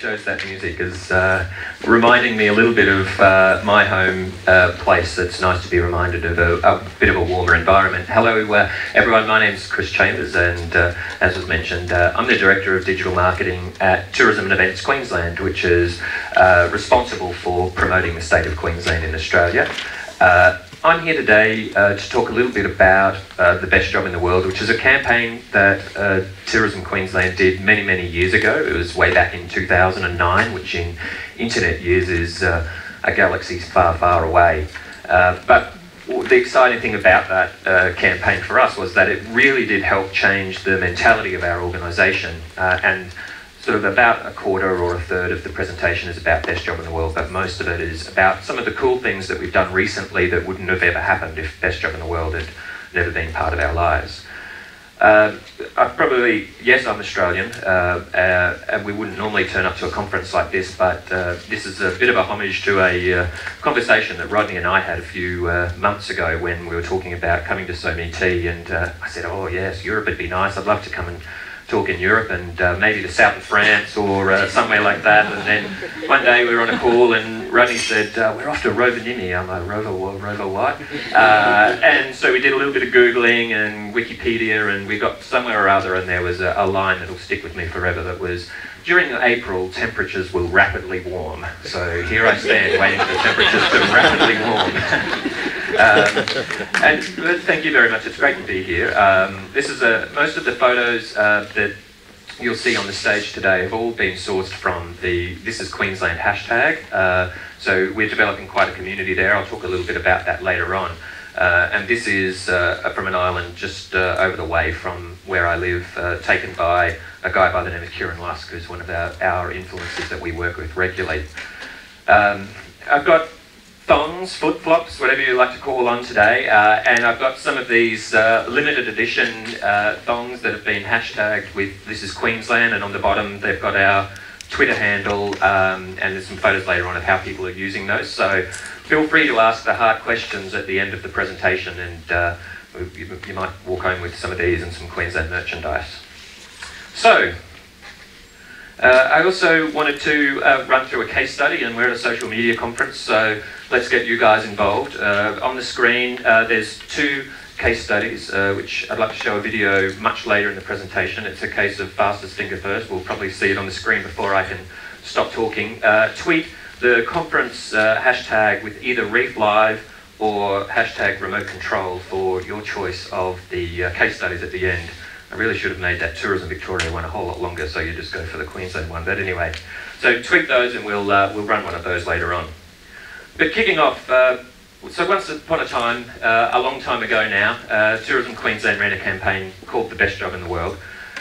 chose that music is uh, reminding me a little bit of uh, my home uh, place. It's nice to be reminded of a, a bit of a warmer environment. Hello, uh, everyone. My name is Chris Chambers, and uh, as was mentioned, uh, I'm the Director of Digital Marketing at Tourism and Events Queensland, which is responsible for promoting the state of Queensland in Australia. I'm here today uh, to talk a little bit about uh, The Best Job in the World, which is a campaign that uh, Tourism Queensland did many, many years ago. It was way back in 2009, which in internet years is uh, a galaxy far, far away. Uh, but the exciting thing about that uh, campaign for us was that it really did help change the mentality of our organisation and sort of about a quarter or a third of the presentation is about best job in the world, but most of it is about some of the cool things that we've done recently that wouldn't have ever happened if best job in the world had never been part of our lives. Uh, I probably, yes, I'm Australian, uh, uh, and we wouldn't normally turn up to a conference like this, but uh, this is a bit of a homage to a uh, conversation that Rodney and I had a few uh, months ago when we were talking about coming to SoMe and I said, oh yes, Europe would be nice, I'd love to come and talk in Europe and uh, maybe the south of France or uh, somewhere like that. And then one day we were on a call and Ronnie said, uh, we're off to Rovaniemi. I'm like, Rover, Rover what? Uh, and so we did a little bit of Googling and Wikipedia and we got somewhere or other and there was a, a line that'll stick with me forever that was, during April, temperatures will rapidly warm. So here I stand waiting for temperatures to rapidly warm. um, and thank you very much. It's great to be here. Um, this is a, most of the photos uh, that you'll see on the stage today have all been sourced from the This is Queensland hashtag. Uh, so we're developing quite a community there. I'll talk a little bit about that later on. Uh, and this is uh, from an island just uh, over the way from where I live, uh, taken by a guy by the name of Kieran Lusk, who's one of our, our influences that we work with regularly. Um, I've got thongs, flip flops, whatever you like to call on today. Uh, and I've got some of these uh, limited edition uh, thongs that have been hashtagged with This is Queensland, and on the bottom they've got our Twitter handle, um, and there's some photos later on of how people are using those. So feel free to ask the hard questions at the end of the presentation, and uh, you, you might walk home with some of these and some Queensland merchandise. So, uh, I also wanted to uh, run through a case study, and we're at a social media conference, so let's get you guys involved. Uh, on the screen, uh, there's two case studies, uh, which I'd like to show a video much later in the presentation. It's a case of fastest finger first. We'll probably see it on the screen before I can stop talking. Uh, tweet the conference hashtag with either Reef Live or hashtag remote control for your choice of the case studies at the end. I really should have made that Tourism Victoria one a whole lot longer, so you just go for the Queensland one. But anyway, so tweak those and we'll, uh, we'll run one of those later on. But kicking off, uh, so once upon a time, uh, a long time ago now, uh, Tourism Queensland ran a campaign called The Best Job in the World.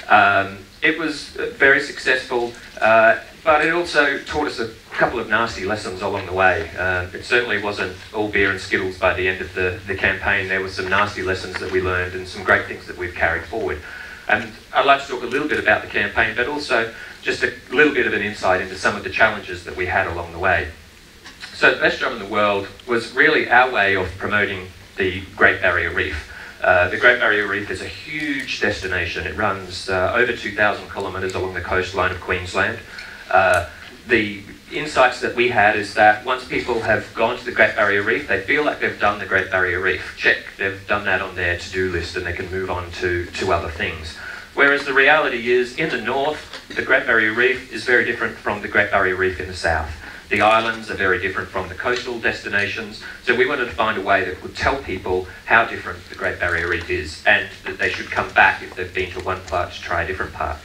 Um, it was very successful, uh, but it also taught us a couple of nasty lessons along the way. Uh, it certainly wasn't all beer and skittles by the end of the, the campaign. There were some nasty lessons that we learned and some great things that we've carried forward. And I'd like to talk a little bit about the campaign, but also just a little bit of an insight into some of the challenges that we had along the way. So the best job in the world was really our way of promoting the Great Barrier Reef. Uh, the Great Barrier Reef is a huge destination. It runs uh, over 2,000 kilometres along the coastline of Queensland. Uh, the insights that we had is that once people have gone to the Great Barrier Reef, they feel like they've done the Great Barrier Reef. Check, they've done that on their to-do list and they can move on to, to other things. Whereas the reality is, in the north, the Great Barrier Reef is very different from the Great Barrier Reef in the south. The islands are very different from the coastal destinations, so we wanted to find a way that would tell people how different the Great Barrier Reef is and that they should come back if they've been to one part to try a different part.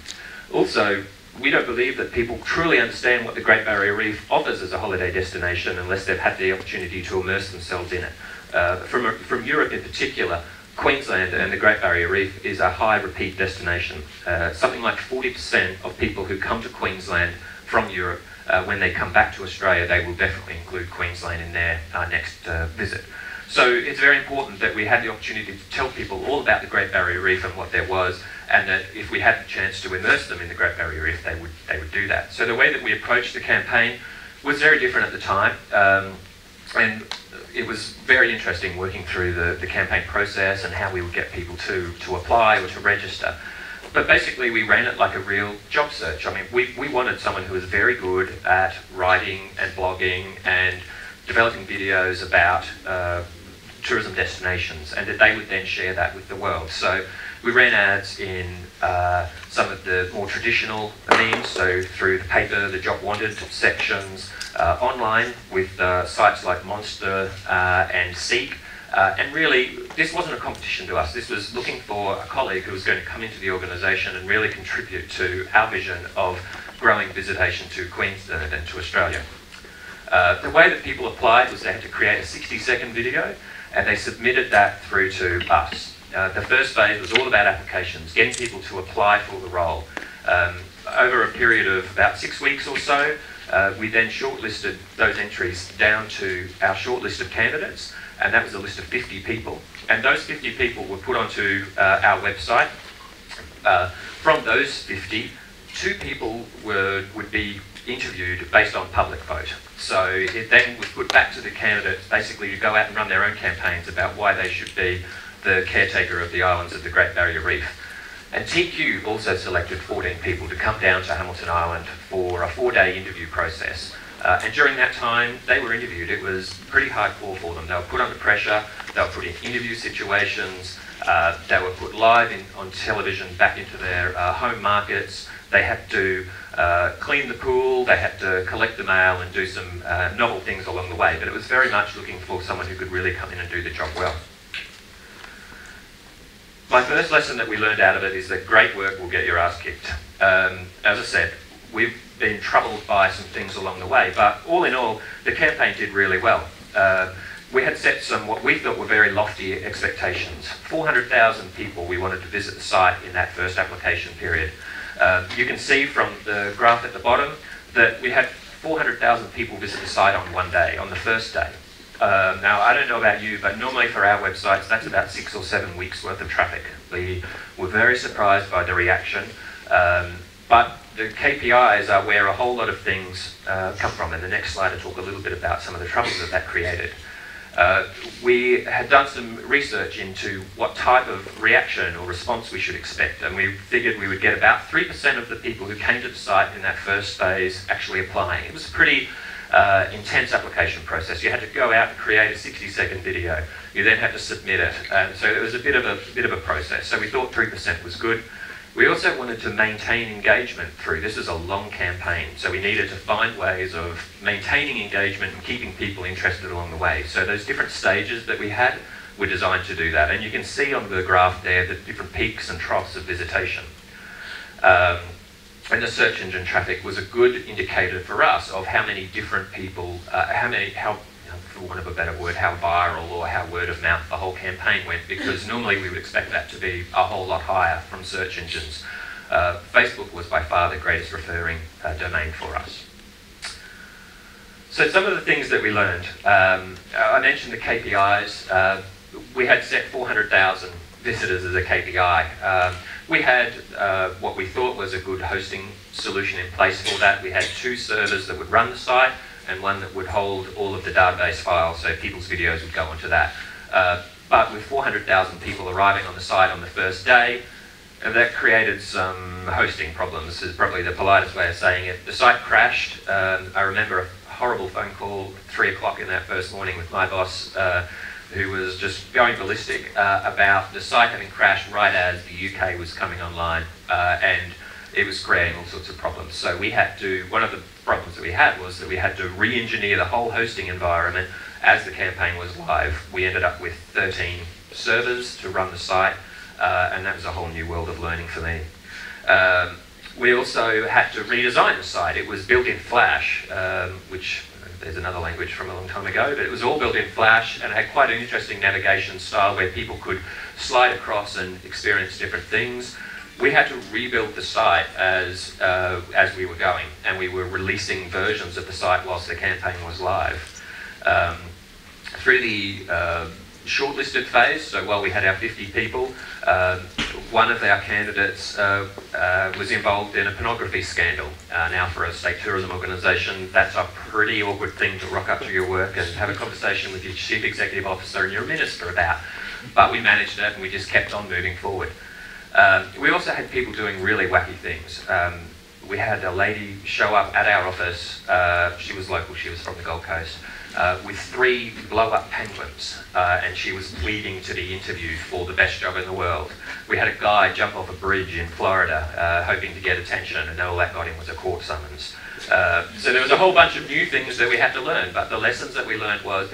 Also, we don't believe that people truly understand what the Great Barrier Reef offers as a holiday destination unless they've had the opportunity to immerse themselves in it. Uh, from, from Europe in particular, Queensland and the Great Barrier Reef is a high repeat destination. Uh, something like 40% of people who come to Queensland from Europe, uh, when they come back to Australia, they will definitely include Queensland in their uh, next uh, visit. So it's very important that we had the opportunity to tell people all about the Great Barrier Reef and what there was, and that if we had the chance to immerse them in the Great Barrier Reef, they would, they would do that. So the way that we approached the campaign was very different at the time, um, and it was very interesting working through the, the campaign process and how we would get people to, to apply or to register. But basically, we ran it like a real job search. I mean, we, we wanted someone who was very good at writing and blogging and developing videos about uh, tourism destinations, and that they would then share that with the world. So we ran ads in uh, some of the more traditional means, so through the paper, the job wanted sections, uh, online with uh, sites like Monster uh, and Seek. Uh, and really, this wasn't a competition to us. This was looking for a colleague who was going to come into the organisation and really contribute to our vision of growing visitation to Queensland and to Australia. Uh, the way that people applied was they had to create a 60 second video and they submitted that through to us. Uh, the first phase was all about applications, getting people to apply for the role. Um, over a period of about six weeks or so, uh, we then shortlisted those entries down to our shortlist of candidates, and that was a list of 50 people. And those 50 people were put onto uh, our website. Uh, from those 50, two people were, would be interviewed based on public vote. So it then was put back to the candidates basically to go out and run their own campaigns about why they should be the caretaker of the islands of the Great Barrier Reef. And TQ also selected 14 people to come down to Hamilton Island for a four-day interview process. Uh, and during that time, they were interviewed. It was pretty hardcore for them. They were put under pressure. They were put in interview situations. Uh, they were put live in, on television back into their uh, home markets. They had to uh, clean the pool. They had to collect the mail and do some uh, novel things along the way. But it was very much looking for someone who could really come in and do the job well. My first lesson that we learned out of it is that great work will get your ass kicked. Um, as I said, we've been troubled by some things along the way, but all in all, the campaign did really well. Uh, we had set some what we thought were very lofty expectations. 400,000 people we wanted to visit the site in that first application period. Uh, you can see from the graph at the bottom that we had 400,000 people visit the site on one day, on the first day. Um, now, I don't know about you, but normally for our websites, that's about six or seven weeks worth of traffic. We were very surprised by the reaction, um, but the KPIs are where a whole lot of things uh, come from. And the next slide, I talk a little bit about some of the troubles that that created. Uh, we had done some research into what type of reaction or response we should expect, and we figured we would get about 3% of the people who came to the site in that first phase actually applying. It was a pretty uh, intense application process. You had to go out and create a 60 second video. You then had to submit it. And so it was a bit of a bit of a process. So we thought 3% was good. We also wanted to maintain engagement through. This is a long campaign, so we needed to find ways of maintaining engagement and keeping people interested along the way. So those different stages that we had were designed to do that. And you can see on the graph there the different peaks and troughs of visitation. Um, and the search engine traffic was a good indicator for us of how many different people, uh, how many, how, for want of a better word, how viral or how word of mouth the whole campaign went, because normally we would expect that to be a whole lot higher from search engines. Uh, Facebook was by far the greatest referring uh, domain for us. So some of the things that we learned, um, I mentioned the KPIs. Uh, we had set 400,000 visitors as a KPI. Um, we had uh, what we thought was a good hosting solution in place for that. We had two servers that would run the site and one that would hold all of the database files, so people's videos would go onto that. Uh, but with 400,000 people arriving on the site on the first day, uh, that created some hosting problems, is probably the politest way of saying it. The site crashed. Um, I remember a horrible phone call, 3 o'clock in that first morning with my boss, uh, who was just going ballistic uh, about the site having crashed right as the UK was coming online, uh, and it was creating all sorts of problems. So we had to, one of the problems that we had was that we had to re-engineer the whole hosting environment as the campaign was live. We ended up with 13 servers to run the site, uh, and that was a whole new world of learning for me. Um, we also had to redesign the site. It was built in Flash, um, which there's another language from a long time ago, but it was all built in Flash and had quite an interesting navigation style where people could slide across and experience different things. We had to rebuild the site as, uh, as we were going, and we were releasing versions of the site whilst the campaign was live. Um, through the uh, shortlisted phase, so while we had our 50 people, uh, one of our candidates uh, uh, was involved in a pornography scandal. Uh, now, for a state tourism organisation, that's a pretty awkward thing to rock up to your work and have a conversation with your chief executive officer and your minister about. But we managed it and we just kept on moving forward. Um, we also had people doing really wacky things. Um, we had a lady show up at our office. Uh, she was local. She was from the Gold Coast. Uh, with three blow-up penguins, uh, and she was pleading to be interviewed for the best job in the world. We had a guy jump off a bridge in Florida, uh, hoping to get attention, and all that got him was a court summons. Uh, so there was a whole bunch of new things that we had to learn, but the lessons that we learned was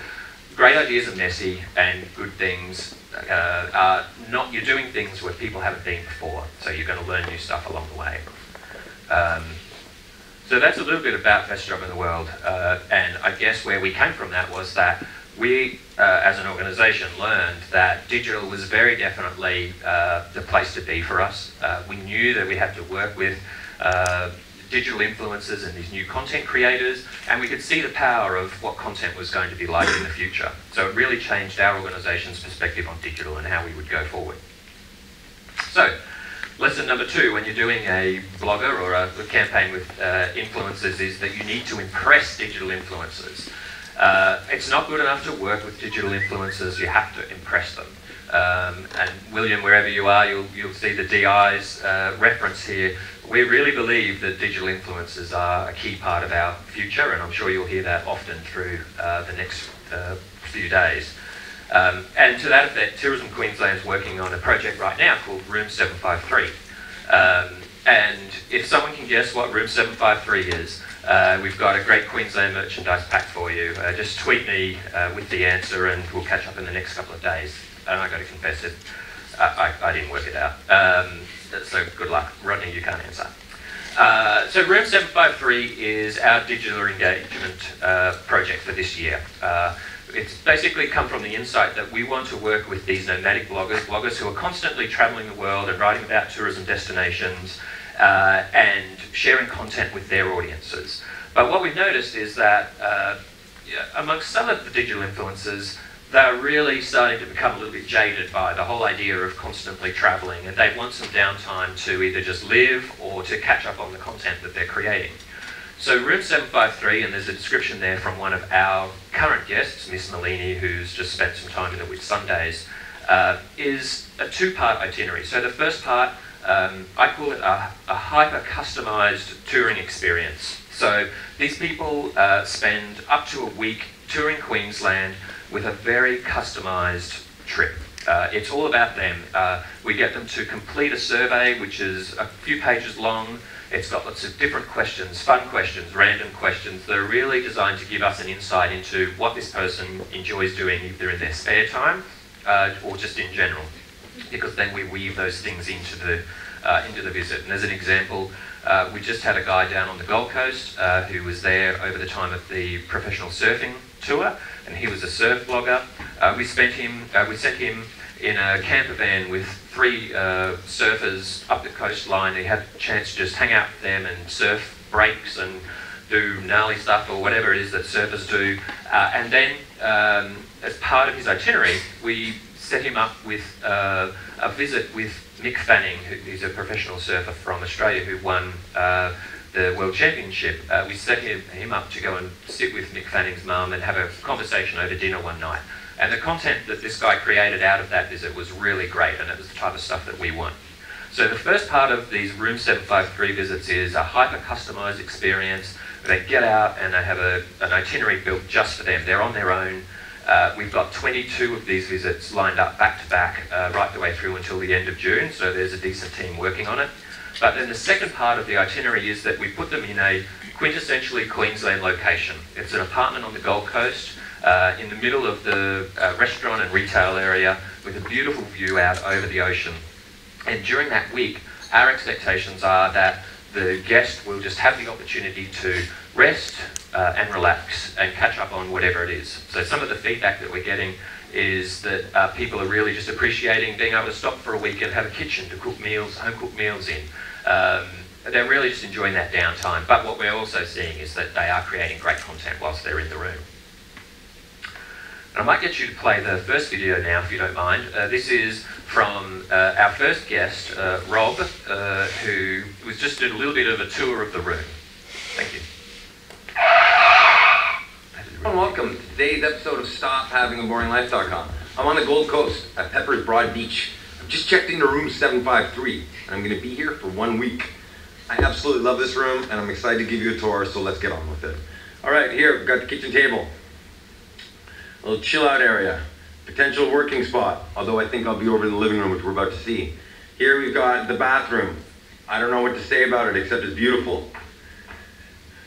great ideas are messy, and good things uh, are not. You're doing things where people haven't been before, so you're going to learn new stuff along the way. Um, so that's a little bit about Best Job in the World. Uh, and I guess where we came from that was that we, uh, as an organisation, learned that digital was very definitely uh, the place to be for us. Uh, we knew that we had to work with uh, digital influencers and these new content creators, and we could see the power of what content was going to be like in the future. So it really changed our organisation's perspective on digital and how we would go forward. So, Lesson number two, when you're doing a blogger or a, campaign with uh, influencers, is that you need to impress digital influencers. Uh, it's not good enough to work with digital influencers, you have to impress them. Um, and William, wherever you are, you'll, you'll see the DI's uh, reference here. We really believe that digital influencers are a key part of our future, and I'm sure you'll hear that often through uh, the next uh, few days. Um, and to that effect, Tourism Queensland is working on a project right now called Room 753. Um, and if someone can guess what Room 753 is, uh, we've got a great Queensland merchandise pack for you. Uh, just tweet me uh, with the answer and we'll catch up in the next couple of days. And I've got to confess it, I, I, I didn't work it out. Um, so good luck. Rodney, you can't answer. Uh, so Room 753 is our digital engagement uh, project for this year. Uh, it's basically come from the insight that we want to work with these nomadic bloggers, bloggers who are constantly traveling the world and writing about tourism destinations uh, and sharing content with their audiences. But what we've noticed is that uh, amongst some of the digital influencers, they're really starting to become a little bit jaded by the whole idea of constantly traveling and they want some downtime to either just live or to catch up on the content that they're creating. So room 753, and there's a description there from one of our current guests, Miss Malini, who's just spent some time in the Whitsundays, uh, is a two-part itinerary. So the first part, um, I call it a, a hyper-customized touring experience. So these people uh, spend up to a week touring Queensland with a very customized trip. Uh, it's all about them. Uh, we get them to complete a survey, which is a few pages long, it's got lots of different questions, fun questions, random questions that are really designed to give us an insight into what this person enjoys doing either in their spare time uh, or just in general. Because then we weave those things into the, uh, into the visit. And as an example, uh, we just had a guy down on the Gold Coast uh, who was there over the time of the professional surfing tour, and he was a surf blogger. Uh, we spent him, uh, we sent him in a camper van with three uh, surfers up the coastline. He had a chance to just hang out with them and surf breaks and do gnarly stuff or whatever it is that surfers do. Uh, and then, um, as part of his itinerary, we set him up with uh, a visit with Mick Fanning, who's a professional surfer from Australia who won uh, the World Championship. Uh, we set him, him up to go and sit with Mick Fanning's mum and have a conversation over dinner one night. And the content that this guy created out of that visit was really great, and it was the type of stuff that we want. So the first part of these Room 753 visits is a hyper-customized experience. They get out and they have a, an itinerary built just for them. They're on their own. Uh, we've got 22 of these visits lined up back to back uh, right the way through until the end of June, so there's a decent team working on it. But then the second part of the itinerary is that we put them in a quintessentially Queensland location. It's an apartment on the Gold Coast uh, in the middle of the uh, restaurant and retail area with a beautiful view out over the ocean. And during that week, our expectations are that the guest will just have the opportunity to rest uh, and relax and catch up on whatever it is. So some of the feedback that we're getting is that uh, people are really just appreciating being able to stop for a week and have a kitchen to cook meals, home cooked meals in. Um, they're really just enjoying that downtime. But what we're also seeing is that they are creating great content whilst they're in the room. And I might get you to play the first video now, if you don't mind. Uh, this is from uh, our first guest, uh, Rob, uh, who was just doing a little bit of a tour of the room. Thank you. And welcome to today's episode of Stop Having a Boring Life.com. I'm on the Gold Coast at Pepper's Broadbeach. Just checked into room 753. and I'm to be here for one week. I absolutely love this room and I'm excited to give you a tour, so let's get on with it. All right, here, we've got the kitchen table. A little chill out area. Potential working spot, although I think I'll be over in the living room, which we're about to see. Here we've got the bathroom. I don't know what to say about it except it's beautiful.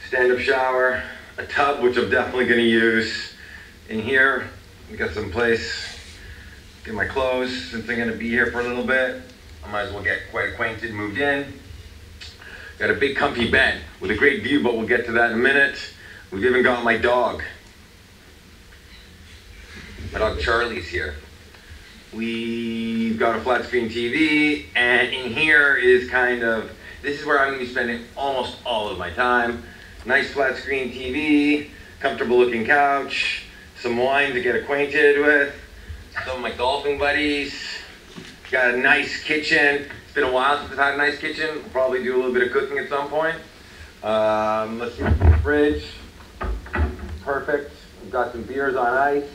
Stand-up shower, a tub, which I'm definitely gonna use. In here, we've got some place, get my clothes, since I'm gonna be here for a little bit. I might as well get quite acquainted, moved in. Got a big comfy bed with a great view, but we'll get to that in a minute. We've even got my dog. My dog Charlie's here. We've got a flat screen TV, and in here is kind of, this is where I'm gonna be spending almost all of my time. Nice flat screen TV, comfortable looking couch, some wine to get acquainted with, some of my golfing buddies. Got a nice kitchen. It's been a while since I've had a nice kitchen. We'll probably do a little bit of cooking at some point. Um, let's see, fridge, perfect. We've got some beers on ice.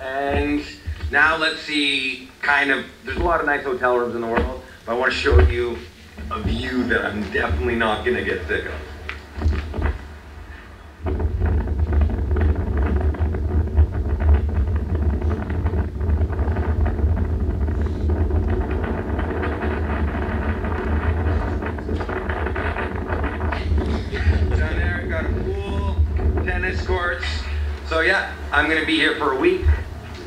And now let's see, kind of, there's a lot of nice hotel rooms in the world, but I want to show you a view that I'm definitely not going to get sick of. Down there, we've got a pool, tennis courts. So yeah, I'm gonna be here for a week.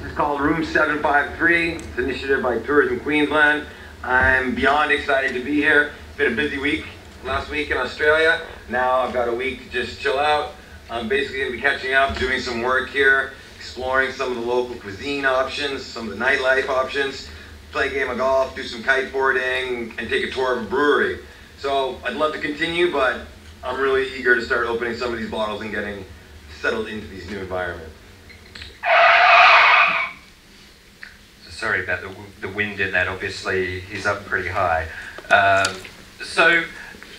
This is called Room 753. It's an initiative by Tourism Queensland. I'm beyond excited to be here. It's been a busy week last week in Australia. Now I've got a week to just chill out. I'm basically gonna be catching up, doing some work here, exploring some of the local cuisine options, some of the nightlife options, play a game of golf, do some kiteboarding, and take a tour of a brewery. So I'd love to continue, but I'm really eager to start opening some of these bottles and getting settled into these new environments. Sorry about the, the wind in that. Obviously, he's up pretty high. Um, so,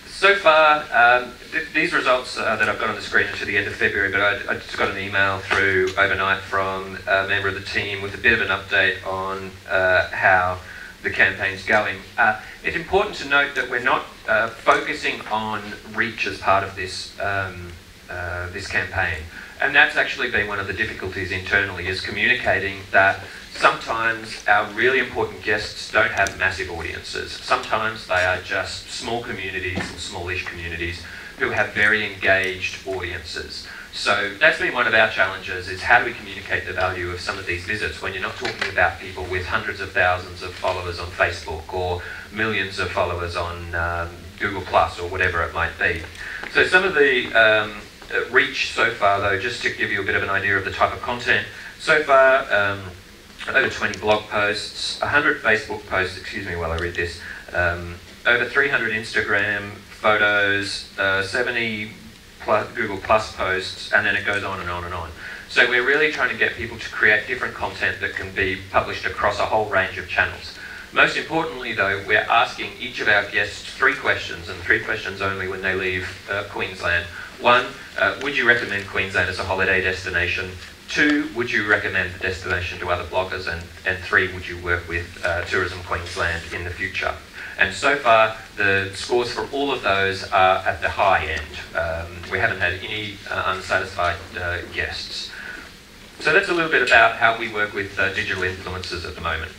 so far, um, th- these results uh, that I've got on the screen are to the end of February, but I, I just got an email through overnight from a member of the team with a bit of an update on uh, how the campaign's going. Uh, it's important to note that we're not uh, focusing on reach as part of this um, uh, this campaign, and that's actually been one of the difficulties internally is communicating that sometimes our really important guests don't have massive audiences. Sometimes they are just small communities or smallish communities who have very engaged audiences. So that's been one of our challenges is how do we communicate the value of some of these visits when you're not talking about people with hundreds of thousands of followers on Facebook or millions of followers on um, Google Plus or whatever it might be. So some of the um, reach so far though, just to give you a bit of an idea of the type of content, so far um, over 20 blog posts, 100 Facebook posts, excuse me while I read this, um, over 300 Instagram photos, uh, 70 plus Google Plus posts, and then it goes on and on and on. So we're really trying to get people to create different content that can be published across a whole range of channels. Most importantly, though, we're asking each of our guests three questions, and three questions only when they leave uh, Queensland. One, uh, would you recommend Queensland as a holiday destination? Two, would you recommend the destination to other bloggers? And, and three, would you work with uh, Tourism Queensland in the future? And so far, the scores for all of those are at the high end. Um, we haven't had any uh, unsatisfied uh, guests. So that's a little bit about how we work with uh, digital influencers at the moment.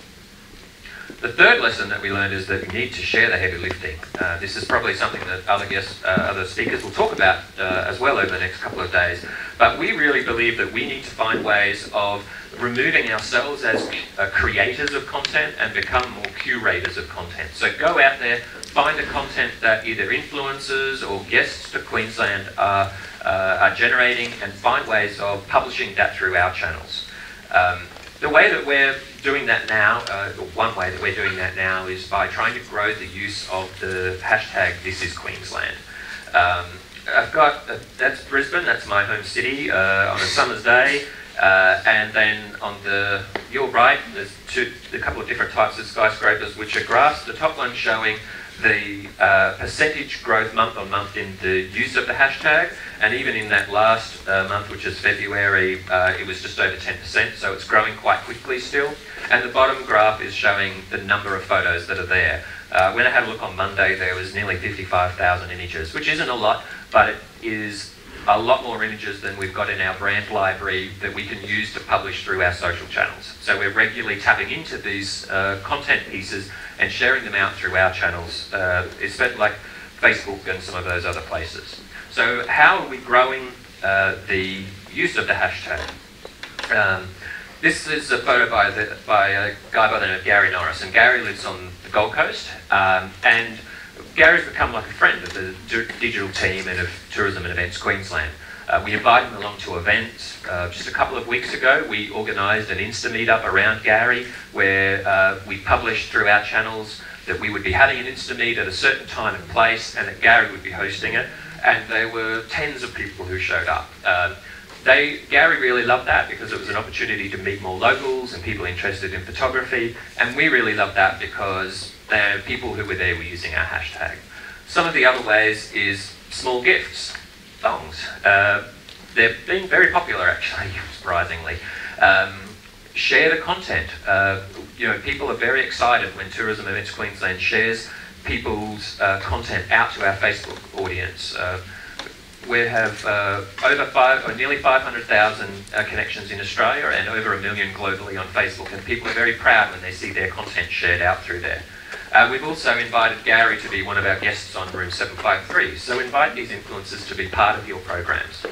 The third lesson that we learned is that we need to share the heavy lifting. Uh, this is probably something that other guests, uh, other speakers will talk about uh, as well over the next couple of days. But we really believe that we need to find ways of removing ourselves as uh, creators of content and become more curators of content. So go out there, find the content that either influencers or guests to Queensland are, uh, are generating, and find ways of publishing that through our channels. Um, the way that we're doing that now, uh, one way that we're doing that now is by trying to grow the use of the hashtag This Is Queensland. Um, I've got uh, that's Brisbane, that's my home city uh, on a summer's day, uh, and then on the your right, there's two, a couple of different types of skyscrapers which are grass. The top one showing the uh, percentage growth month on month in the use of the hashtag, and even in that last uh, month, which is February, uh, it was just over 10%, so it's growing quite quickly still. And the bottom graph is showing the number of photos that are there. Uh, when I had a look on Monday, there was nearly 55,000 images, which isn't a lot, but it is a lot more images than we've got in our brand library that we can use to publish through our social channels. So we're regularly tapping into these uh, content pieces and sharing them out through our channels, uh, especially like Facebook and some of those other places. So how are we growing uh, the use of the hashtag? Um, this is a photo by, the, by a guy by the name of Gary Norris, and Gary lives on the Gold Coast, um, and Gary's become like a friend of the digital team and of Tourism and Events Queensland. Uh, we invited him along to events. Uh, just a couple of weeks ago, we organised an Insta meetup around Gary where uh, we published through our channels that we would be having an Insta meet at a certain time and place and that Gary would be hosting it. And there were tens of people who showed up. Um, they, Gary really loved that because it was an opportunity to meet more locals and people interested in photography. And we really loved that because the people who were there were using our hashtag. Some of the other ways is small gifts, thongs. Uh, they've been very popular actually, surprisingly. Um, share the content. Uh, you know, people are very excited when Tourism Events Queensland shares people's uh, content out to our Facebook audience. Uh, we have uh, over five, or nearly 500,000 uh, connections in Australia and over a million globally on Facebook, and people are very proud when they see their content shared out through there. Uh, we've also invited Gary to be one of our guests on Room 753, so invite these influencers to be part of your programs.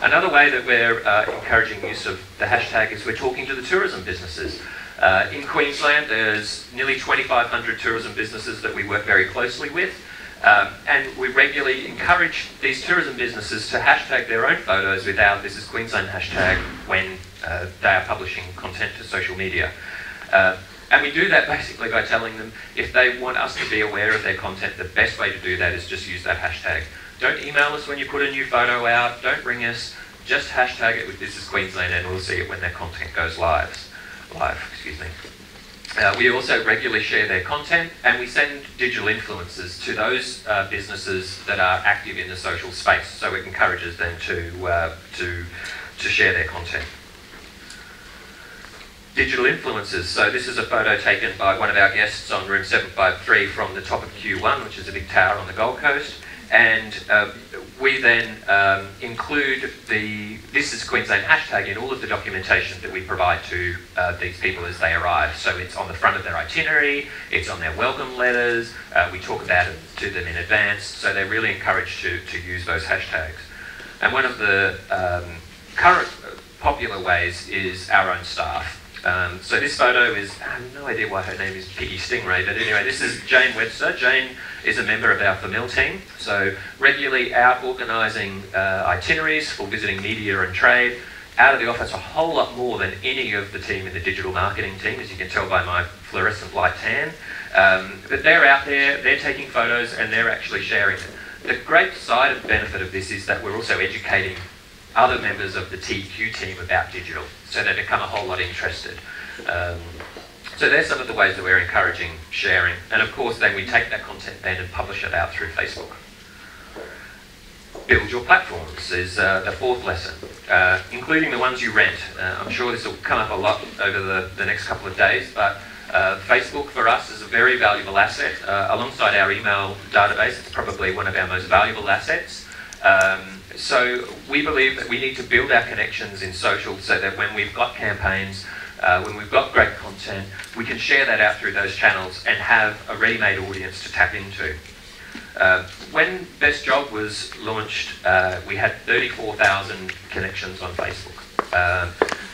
Another way that we're uh, encouraging use of the hashtag is we're talking to the tourism businesses. Uh, in Queensland, there's nearly 2,500 tourism businesses that we work very closely with. Um, and we regularly encourage these tourism businesses to hashtag their own photos with our This is Queensland hashtag when uh, they are publishing content to social media. And we do that basically by telling them if they want us to be aware of their content, the best way to do that is just use that hashtag. Don't email us when you put a new photo out, don't ring us, just hashtag it with This is Queensland and we'll see it when their content goes live. Live, excuse me. Uh, we also regularly share their content and we send digital influencers to those uh, businesses that are active in the social space. So it encourages them to, uh, to, to share their content digital influencers. So this is a photo taken by one of our guests on room 753 from the top of Q1, which is a big tower on the Gold Coast. And uh, we then um, include the This is Queensland hashtag in all of the documentation that we provide to uh, these people as they arrive. So it's on the front of their itinerary, it's on their welcome letters, uh, we talk about it to them in advance, so they're really encouraged to, to use those hashtags. And one of the um, current popular ways is our own staff. Um, so this photo is, I have no idea why her name is Piggy Stingray, but anyway, this is Jane Webster. Jane is a member of our Famil team, so regularly out organising uh, itineraries for visiting media and trade, out of the office a whole lot more than any of the team in the digital marketing team, as you can tell by my fluorescent light tan. Um, but they're out there, they're taking photos, and they're actually sharing it. The great side of benefit of this is that we're also educating other members of the TQ team about digital, so they become a whole lot interested. Um, so there's some of the ways that we're encouraging sharing, and of course then we take that content then and publish it out through Facebook. Build your platforms is uh, the fourth lesson, uh, including the ones you rent. Uh, I'm sure this will come up a lot over the, the next couple of days, but uh, Facebook for us is a very valuable asset. Uh, alongside our email database, it's probably one of our most valuable assets. Um, so we believe that we need to build our connections in social so that when we've got campaigns, uh, when we've got great content, we can share that out through those channels and have a ready-made audience to tap into. Uh, when Best Job was launched, uh, we had 34,000 connections on Facebook. Um,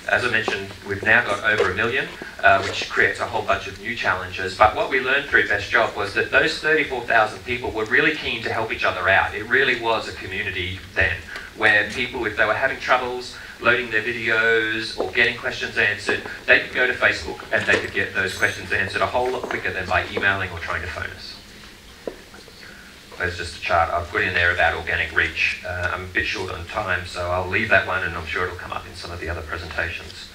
as I mentioned, we've now got over a million, uh, which creates a whole bunch of new challenges. But what we learned through Best Job was that those 34,000 people were really keen to help each other out. It really was a community then, where people, if they were having troubles loading their videos or getting questions answered, they could go to Facebook and they could get those questions answered a whole lot quicker than by emailing or trying to phone us. There's just a chart I've put in there about organic reach. Uh, I'm a bit short on time, so I'll leave that one and I'm sure it'll come up in some of the other presentations.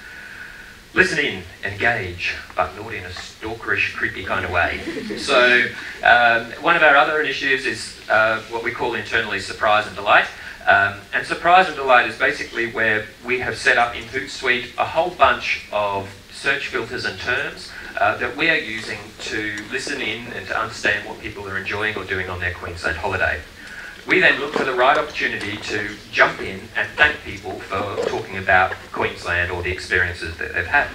listen in, engage, but not in a stalkerish, creepy kind of way. So um, one of our other initiatives is uh, what we call internally surprise and delight. Um, and surprise and delight is basically where we have set up in Hootsuite a whole bunch of search filters and terms uh, that we are using to listen in and to understand what people are enjoying or doing on their Queensland holiday. We then look for the right opportunity to jump in and thank people for talking about Queensland or the experiences that they've had.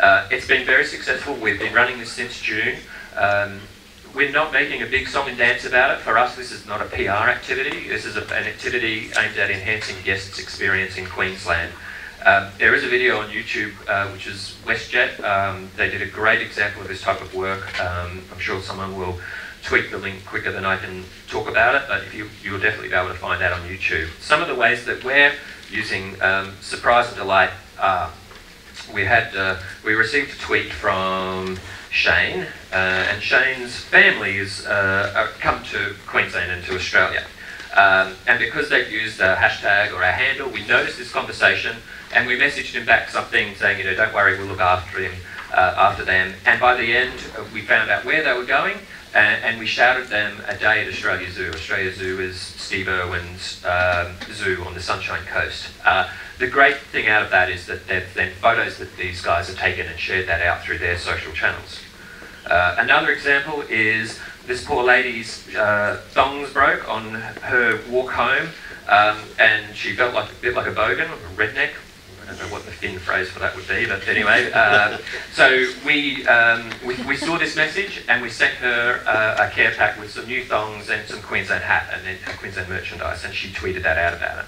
Uh, it's been very successful. We've been running this since June. Um, we're not making a big song and dance about it. For us, this is not a PR activity. This is a, an activity aimed at enhancing guests' experience in Queensland. Um, there is a video on YouTube, uh, which is WestJet. Um, they did a great example of this type of work. Um, I'm sure someone will tweet the link quicker than I can talk about it, but you, you'll definitely be able to find that on YouTube. Some of the ways that we're using um, surprise and delight are we had uh, we received a tweet from Shane, uh, and Shane's family has uh, come to Queensland and to Australia. Um, and because they've used a hashtag or a handle, we noticed this conversation and we messaged him back something saying, you know, don't worry, we'll look after him, uh, after them. And by the end, uh, we found out where they were going and, and, we shouted them a day at Australia Zoo. Australia Zoo is Steve Irwin's um, zoo on the Sunshine Coast. Uh, the great thing out of that is that they've then photos that these guys have taken and shared that out through their social channels. Uh, another example is this poor lady's uh, thongs broke on her walk home, um, and she felt like a bit like a bogan, a redneck, I don't know what the thin phrase for that would be, but anyway. Uh, so we, um, we, we, saw this message and we sent her uh, a care pack with some new thongs and some Queensland hat and then Queensland merchandise, and she tweeted that out about it.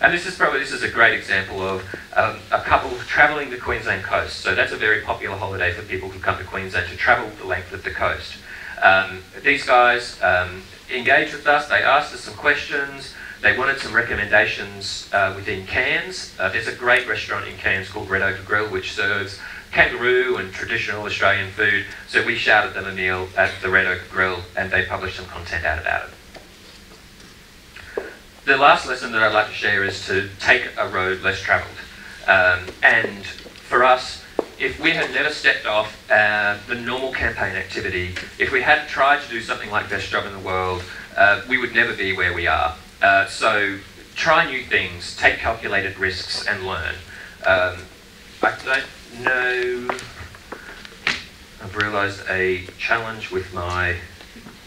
And this is probably this is a great example of um, a couple travelling the Queensland coast. So that's a very popular holiday for people who come to Queensland to travel the length of the coast. Um, these guys um, engaged with us. They asked us some questions. They wanted some recommendations uh, within Cairns. Uh, there's a great restaurant in Cairns called Red Ochre Grill, which serves kangaroo and traditional Australian food. So we shouted them a meal at the Red Ochre Grill, and they published some content out about it. The last lesson that I'd like to share is to take a road less travelled. Um, and for us, if we had never stepped off uh, the normal campaign activity, if we hadn't tried to do something like Best Job in the World, uh, we would never be where we are. Uh, so try new things, take calculated risks, and learn. Um, I don't know. I've realised a challenge with my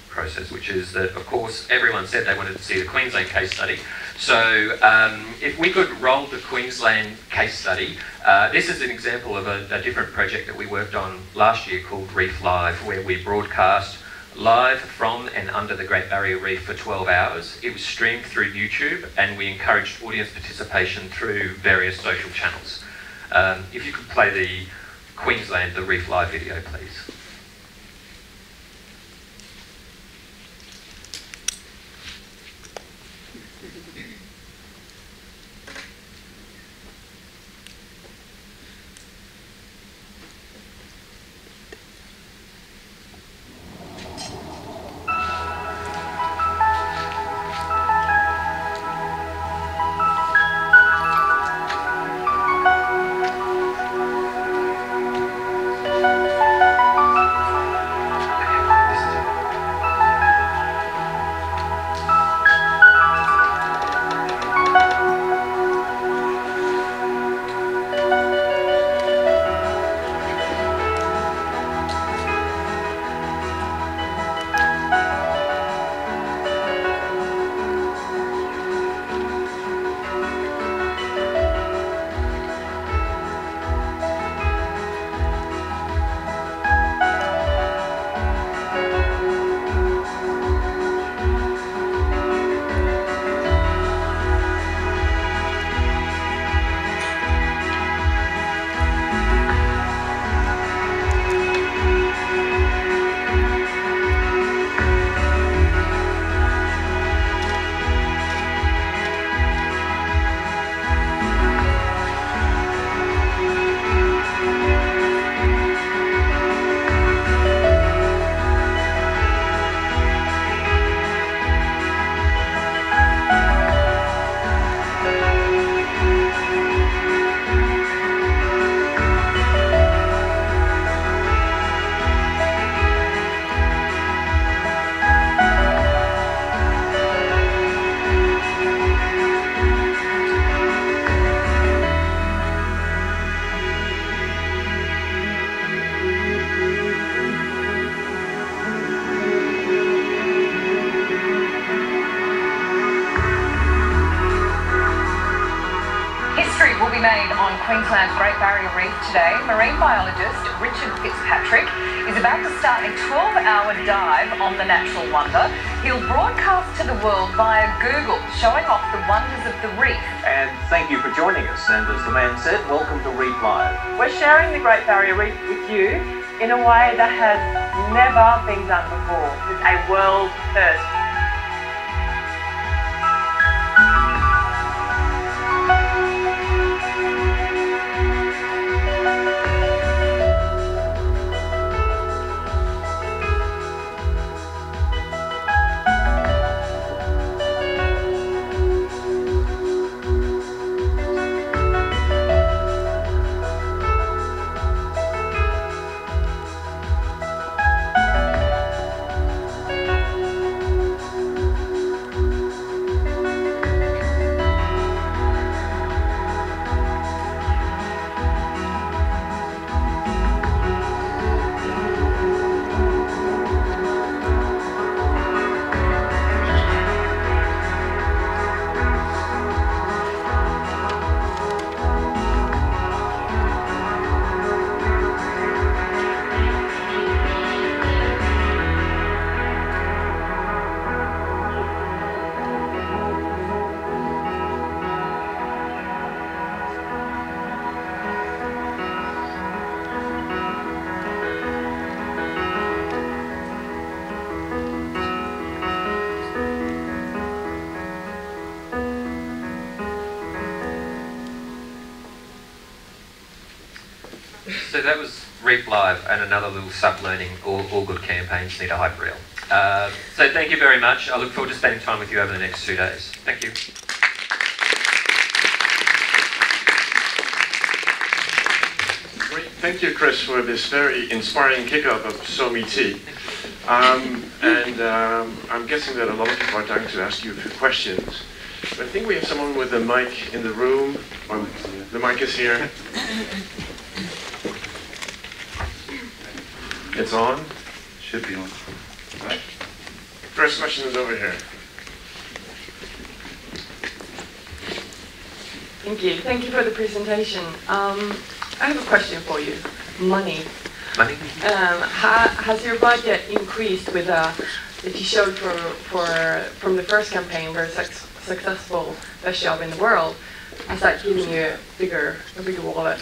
process, which is that, of course, everyone said they wanted to see the Queensland case study. So um, if we could roll the Queensland case study, uh, this is an example of a, a, different project that we worked on last year called Reef Live, where we broadcast live from and under the Great Barrier Reef for 12 hours. It was streamed through YouTube and we encouraged audience participation through various social channels. Um, if you could play the Queensland, the Reef Live video, please. Reef today, marine biologist Richard Fitzpatrick is about to start a 12-hour dive on the natural wonder. He'll broadcast to the world via Google, showing off the wonders of the reef. And thank you for joining us. And as the man said, welcome to Reef Live. We're sharing the Great Barrier Reef with you in a way that has never been done before. It's a world first. Reef Live and another little sub-learning, all, all good campaigns need a hyperreal. Uh, so thank you very much. I look forward to spending time with you over the next two days. Thank you. Great. Thank you, Chris, for this very inspiring kickoff of SoMeT Um, and um, I'm guessing that a lot of people are dying to ask you a few questions. But I think we have someone with a mic in the room. Um, the mic is here. It's on? Should be on. Right? First question is over here. Thank you. Thank you for the presentation. Um, I have a question for you. Money. Money? Um, ha, has your budget increased with uh, that you showed for, for from the first campaign, very suc successful best job in the world? Has that given you a bigger a bigger wallet?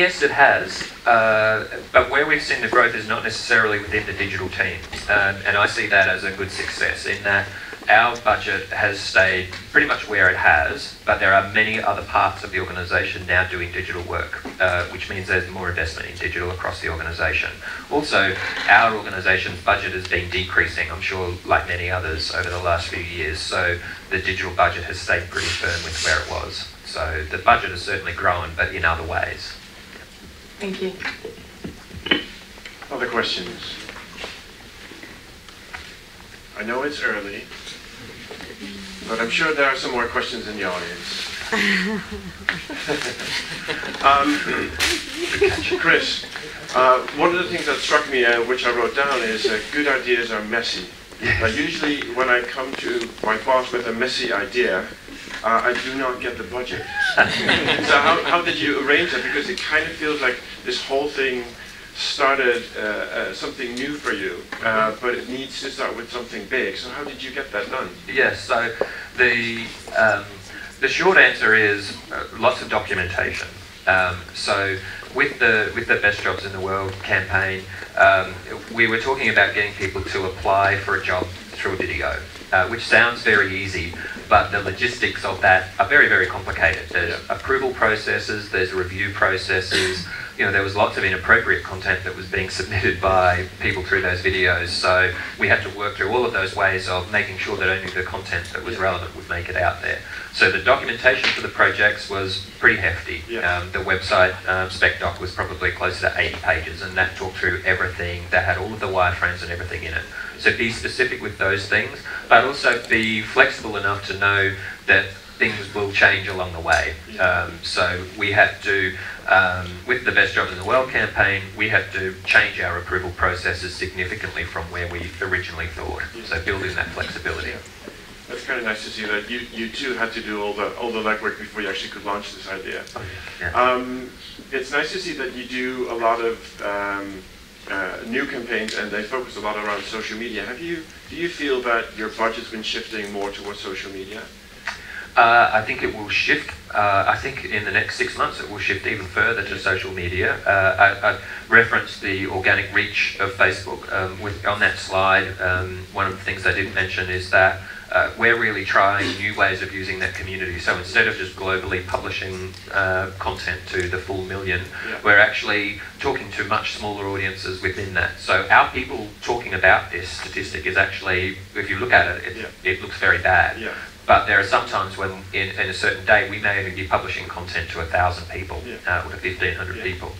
Yes, it has. Uh, but where we've seen the growth is not necessarily within the digital team. Um, and I see that as a good success in that our budget has stayed pretty much where it has, but there are many other parts of the organisation now doing digital work, uh, which means there's more investment in digital across the organisation. Also, our organisation's budget has been decreasing, I'm sure, like many others, over the last few years. So the digital budget has stayed pretty firm with where it was. So the budget has certainly grown, but in other ways. Thank you. Other questions? I know it's early, but I'm sure there are some more questions in the audience. um, Chris, uh, one of the things that struck me, uh, which I wrote down, is uh, good ideas are messy. Uh, usually, when I come to my boss with a messy idea, uh, I do not get the budget. so how, how did you arrange that? Because it kind of feels like this whole thing started uh, uh, something new for you, uh, but it needs to start with something big. So how did you get that done? Yes, so the, um, the short answer is uh, lots of documentation. Um, so with the, with the Best Jobs in the World campaign, um, we were talking about getting people to apply for a job through a video. Uh, which sounds very easy, but the logistics of that are very, very complicated. There's Yeah. approval processes, there's review processes. You know, there was lots of inappropriate content that was being submitted by people through those videos. So we had to work through all of those ways of making sure that only the content that was relevant would make it out there. So the documentation for the projects was pretty hefty. Yeah. Um, the website um, spec doc was probably closer to 80 pages, and that talked through everything. That had all of the wireframes and everything in it. So be specific with those things, but also be flexible enough to know that things will change along the way. Um, so we have to, um, with the Best Jobs in the World campaign, we have to change our approval processes significantly from where we originally thought. So building that flexibility. That's kind of nice to see that you, you too had to do all the all the legwork before you actually could launch this idea. Yeah. Um, it's nice to see that you do a lot of um, uh, new campaigns and they focus a lot around social media. Have you do you feel that your budget's been shifting more towards social media? Uh, I think it will shift. Uh, I think in the next six months it will shift even further to social media. Uh, I, I referenced the organic reach of Facebook. Um, with, on that slide, um, one of the things I didn't mention is that uh, we're really trying new ways of using that community. So instead of just globally publishing uh, content to the full million, Yeah. we're actually talking to much smaller audiences within that. So our people talking about this statistic is actually, if you look at it, it, Yeah. it looks very bad. Yeah. But there are some times when, in, in a certain day, we may even be publishing content to a thousand people Yeah. uh, or to fifteen hundred Yeah. people.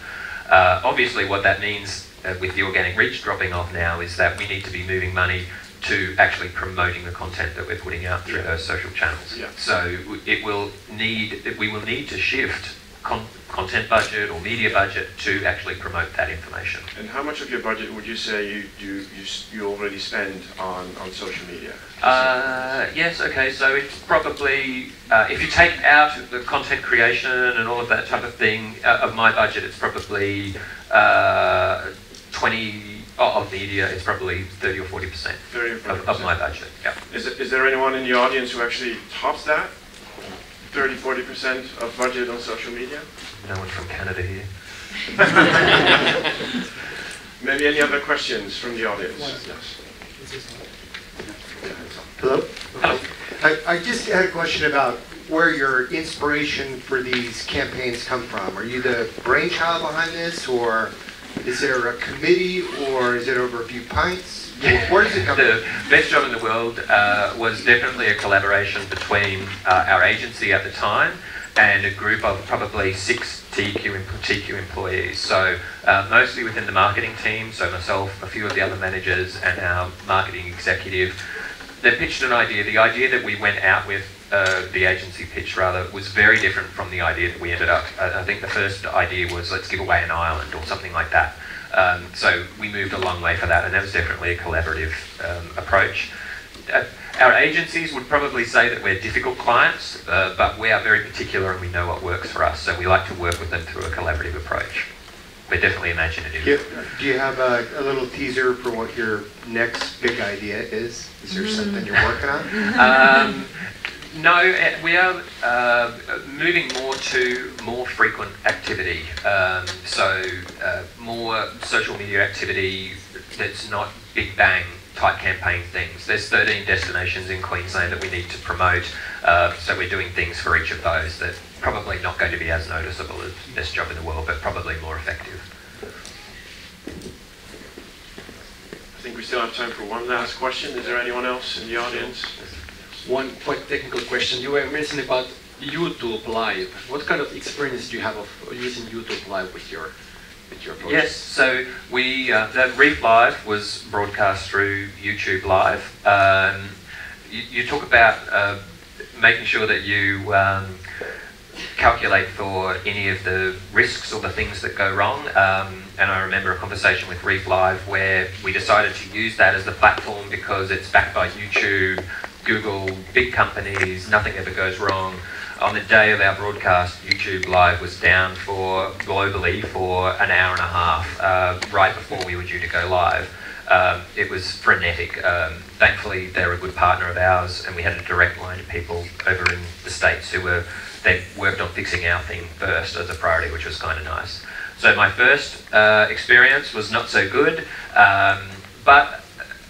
Uh, obviously, what that means uh, with the organic reach dropping off now is that we need to be moving money to actually promoting the content that we're putting out through Yeah. those social channels. So it will need, we will need to shift con- content budget or media budget to actually promote that information. And how much of your budget would you say you you you, you already spend on, on social media? Uh, yes, okay, so it's probably, uh, if you take out the content creation and all of that type of thing uh, of my budget, it's probably uh, 20, oh, of media, it's probably 30 or 40% Very of, of my budget, yeah. Is, it- is there anyone in the audience who actually tops that? 30, 40% of budget on social media? No one from Canada here. Maybe any other questions from the audience? Hello? Hello. I, I just had a question about where your inspiration for these campaigns come from. Are you the brainchild behind this, or is there a committee, or is it over a few pints? Where does it come The best job in the world uh, was definitely a collaboration between uh, our agency at the time and a group of probably six TQ, TQ employees. So uh, mostly within the marketing team, so myself, a few of the other managers, and our marketing executive. They pitched an idea. The idea that we went out with, uh, the agency pitched rather, was very different from the idea that we ended up. I I think the first idea was let's give away an island or something like that. Um, so we moved a long way for that, and that was definitely a collaborative um, approach. Uh, our agencies would probably say that we're difficult clients, uh, but we are very particular and we know what works for us, so we like to work with them through a collaborative approach. We're definitely imaginative. Do you, do you have a, a little teaser for what your next big idea is? Is there something you're working on? Um, no, eh, we are uh, moving more to more frequent activity. Um, so uh, more social media activity that's not big bang type campaign things. There's 13 destinations in Queensland that we need to promote. Uh, so we're doing things for each of those that probably not going to be as noticeable as best job in the world, but probably more effective. I think we still have time for one last question. Is there anyone else in the audience? One quite technical question. You were mentioning about YouTube Live. What kind of experience do you have of using YouTube Live with your with your project? Yes, so we uh, the Reef Live was broadcast through YouTube Live. Um, you, you talk about uh, making sure that you um, calculate for any of the risks or the things that go wrong. Um, and I remember a conversation with Reef Live where we decided to use that as the platform because it's backed by YouTube, Google, big companies, nothing ever goes wrong. On the day of our broadcast, YouTube Live was down for globally for an hour and a half, uh, right before we were due to go live. Um, it was frenetic. Um, thankfully, they're a good partner of ours, and we had a direct line to people over in the states who were they worked on fixing our thing first as a priority, which was kind of nice. So my first uh, experience was not so good, um, but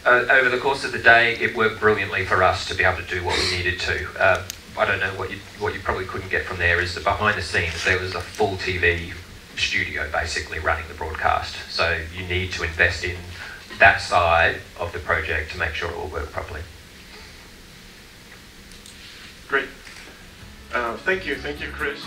uh, over the course of the day, it worked brilliantly for us to be able to do what we needed to. Uh, I don't know what you what you probably couldn't get from there is that behind the scenes there was a full TV studio basically running the broadcast. So you need to invest in that side of the project to make sure it all work properly. Great. Uh, thank you. Thank you, Chris.